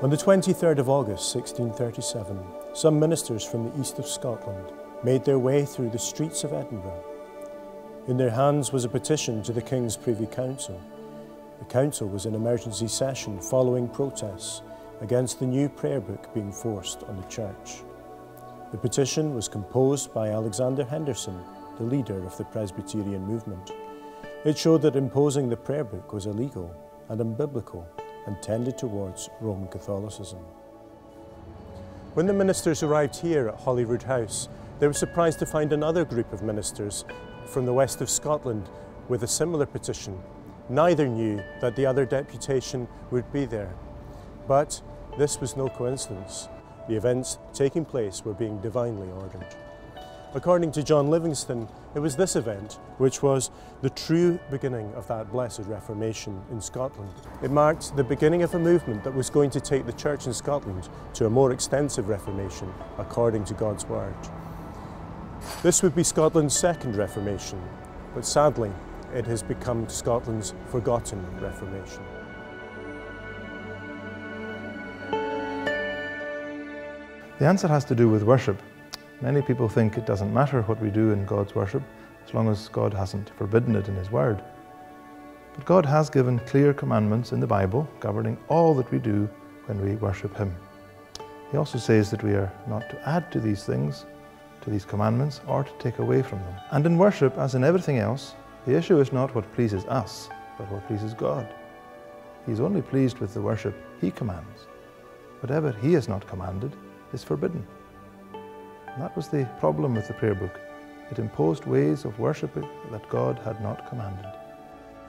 On the 23rd of August 1637, some ministers from the east of Scotland made their way through the streets of Edinburgh. In their hands was a petition to the King's Privy Council. The Council was in emergency session following protests against the new prayer book being forced on the Church. The petition was composed by Alexander Henderson, the leader of the Presbyterian movement. It showed that imposing the prayer book was illegal and unbiblical and tended towards Roman Catholicism. When the ministers arrived here at Holyrood House, they were surprised to find another group of ministers from the west of Scotland with a similar petition. Neither knew that the other deputation would be there. But this was no coincidence. The events taking place were being divinely ordered. According to John Livingston, it was this event which was the true beginning of that blessed Reformation in Scotland. It marked the beginning of a movement that was going to take the Church in Scotland to a more extensive Reformation according to God's Word. This would be Scotland's second Reformation, but sadly, it has become Scotland's forgotten Reformation. The answer has to do with worship. Many people think it doesn't matter what we do in God's worship as long as God hasn't forbidden it in His Word. But God has given clear commandments in the Bible governing all that we do when we worship Him. He also says that we are not to add to these things, to these commandments, or to take away from them. And in worship, as in everything else, the issue is not what pleases us, but what pleases God. He is only pleased with the worship He commands. Whatever He has not commanded is forbidden. And that was the problem with the prayer book. It imposed ways of worshipping that God had not commanded.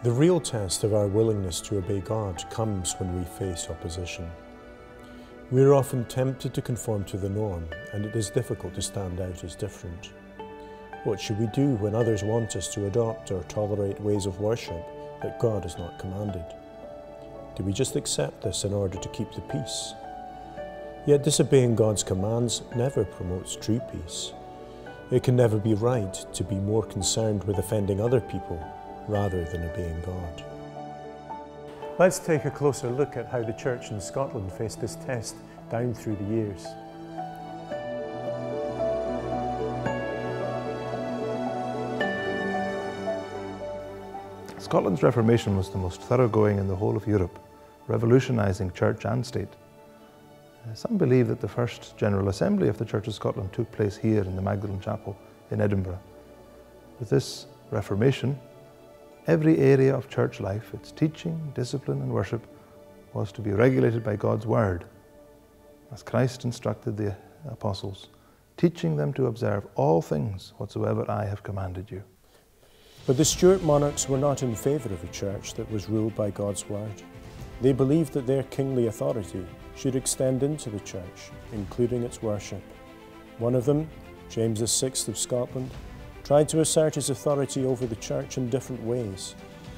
The real test of our willingness to obey God comes when we face opposition. We are often tempted to conform to the norm, and it is difficult to stand out as different. What should we do when others want us to adopt or tolerate ways of worship that God has not commanded? Do we just accept this in order to keep the peace? Yet disobeying God's commands never promotes true peace. It can never be right to be more concerned with offending other people rather than obeying God. Let's take a closer look at how the Church in Scotland faced this test down through the years. Scotland's Reformation was the most thoroughgoing in the whole of Europe, revolutionising church and state. Uh, some believe that the first General Assembly of the Church of Scotland took place here in the Magdalen Chapel in Edinburgh. With this Reformation, every area of church life, its teaching, discipline and worship, was to be regulated by God's Word, as Christ instructed the apostles, teaching them to observe all things whatsoever I have commanded you. But the Stuart monarchs were not in favour of a church that was ruled by God's Word. They believed that their kingly authority should extend into the church, including its worship. One of them, James VI of Scotland, tried to assert his authority over the church in different ways,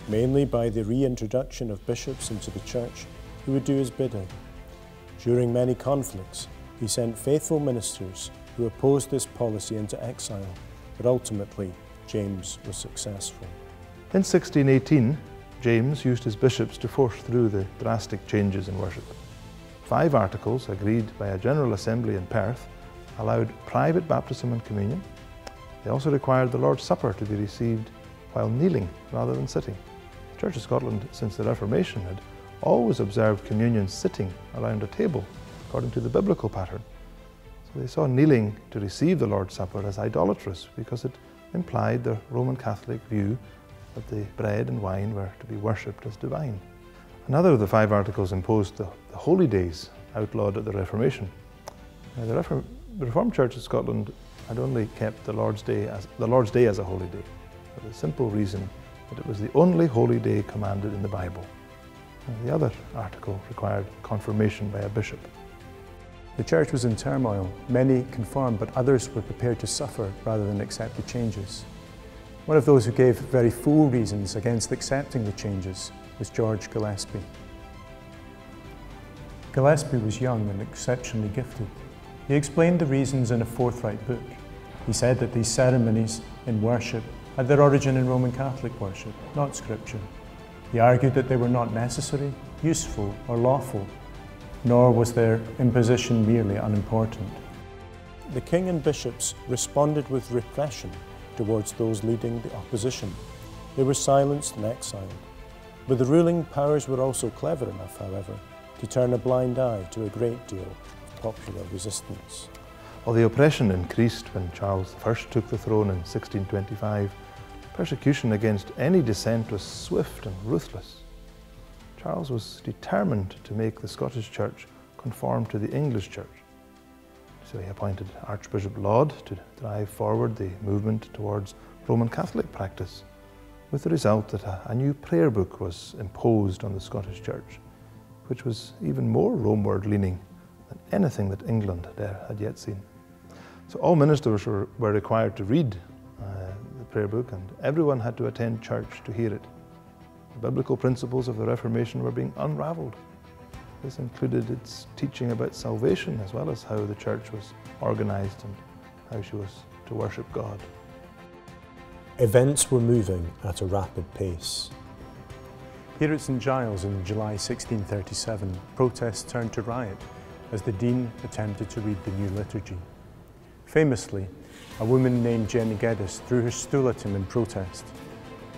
mainly by the reintroduction of bishops into the church who would do his bidding. During many conflicts, he sent faithful ministers who opposed this policy into exile, but ultimately James was successful. In 1618, James used his bishops to force through the drastic changes in worship. Five articles, agreed by a General Assembly in Perth, allowed private baptism and communion. They also required the Lord's Supper to be received while kneeling rather than sitting. The Church of Scotland, since the Reformation, had always observed communion sitting around a table, according to the biblical pattern. So they saw kneeling to receive the Lord's Supper as idolatrous because it implied the Roman Catholic view that the bread and wine were to be worshipped as divine. Another of the five articles imposed the, the holy days outlawed at the Reformation. Now, the, Reform, the Reformed Church of Scotland had only kept the Lord's Day as, the Lord's Day as a holy day, for the simple reason that it was the only holy day commanded in the Bible. The other article required confirmation by a bishop. The church was in turmoil. Many conformed, but others were prepared to suffer rather than accept the changes. One of those who gave very full reasons against accepting the changes was George Gillespie. Gillespie was young and exceptionally gifted. He explained the reasons in a forthright book. He said that these ceremonies in worship had their origin in Roman Catholic worship, not Scripture. He argued that they were not necessary, useful, or lawful. nor was their imposition merely unimportant. The king and bishops responded with repression towards those leading the opposition. They were silenced and exiled. But the ruling powers were also clever enough, however, to turn a blind eye to a great deal of popular resistance. While the oppression increased when Charles I took the throne in 1625, persecution against any dissent was swift and ruthless. Charles was determined to make the Scottish Church conform to the English Church. So he appointed Archbishop Laud to drive forward the movement towards Roman Catholic practice, with the result that a, new prayer book was imposed on the Scottish Church, which was even more Romeward leaning than anything that England had yet seen. So all ministers were, were required to read uh, the prayer book and everyone had to attend church to hear it. The biblical principles of the Reformation were being unravelled. This included its teaching about salvation as well as how the church was organised and how she was to worship God. Events were moving at a rapid pace. Here at St Giles in July 1637, protests turned to riot as the Dean attempted to read the new liturgy. Famously, a woman named Jenny Geddes threw her stool at him in protest.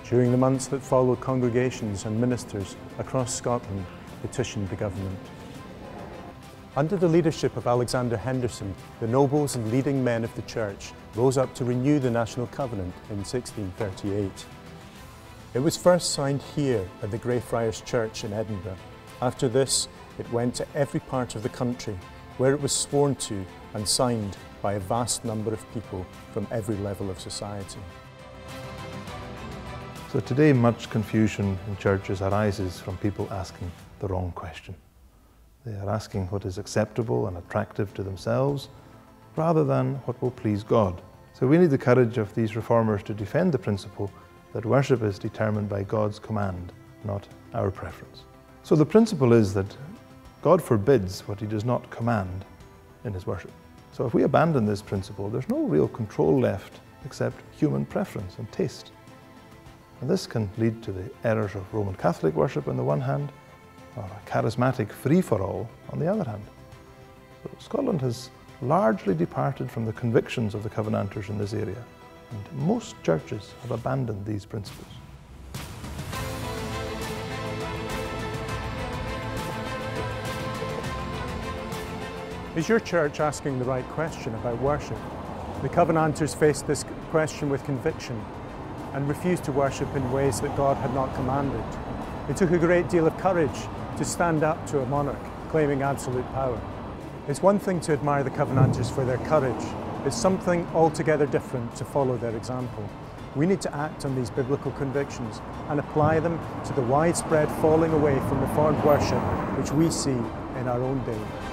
During the months that followed, congregations and ministers across Scotland petitioned the government. Under the leadership of Alexander Henderson, the nobles and leading men of the church rose up to renew the National Covenant in 1638. It was first signed here at the Greyfriars Church in Edinburgh. After this, it went to every part of the country where it was sworn to and signed by a vast number of people from every level of society. So today much confusion in churches arises from people asking the wrong question. They are asking what is acceptable and attractive to themselves rather than what will please God. So we need the courage of these reformers to defend the principle that worship is determined by God's command, not our preference. So the principle is that God forbids what he does not command in his worship. So if we abandon this principle, there's no real control left except human preference and taste. And this can lead to the errors of Roman Catholic worship on the one hand, or a charismatic free-for-all on the other hand. So Scotland has largely departed from the convictions of the Covenanters in this area, and most churches have abandoned these principles. Is your church asking the right question about worship? The Covenanters faced this question with conviction and refused to worship in ways that God had not commanded. It took a great deal of courage to stand up to a monarch claiming absolute power. It's one thing to admire the Covenanters for their courage. It's something altogether different to follow their example. We need to act on these biblical convictions and apply them to the widespread falling away from Reformed worship which we see in our own day.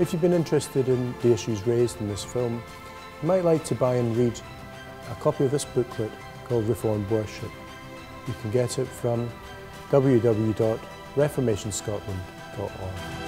If you've been interested in the issues raised in this film, you might like to buy and read a copy of this booklet called Reformed Worship. You can get it from www.reformationscotland.org.